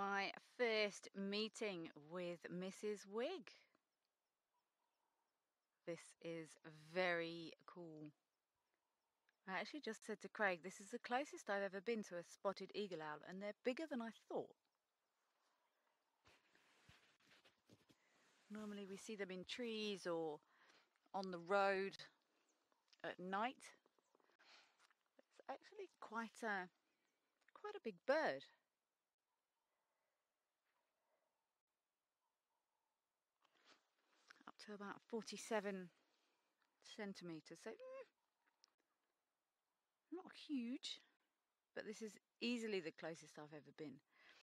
my first meeting with Mrs. Wig. This is very cool. I actually just said to Craig, this is the closest I've ever been to a spotted eagle owl, and they're bigger than I thought. Normally we see them in trees or on the road at night. It's actually quite a quite a big bird. About 47 centimetres, so mm, not huge, but this is easily the closest I've ever been.